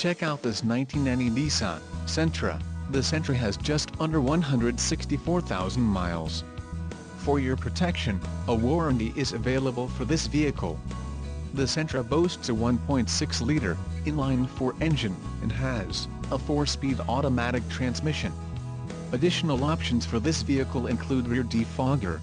Check out this 1990 Nissan Sentra. The Sentra has just under 164,000 miles. For your protection, a warranty is available for this vehicle. The Sentra boasts a 1.6-liter, inline-four engine, and has a 4-speed automatic transmission. Additional options for this vehicle include rear defogger.